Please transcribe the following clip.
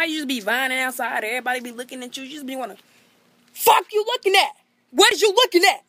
how you just be vining outside, everybody be looking at you, you just be wanna fuck you looking at? What is you looking at?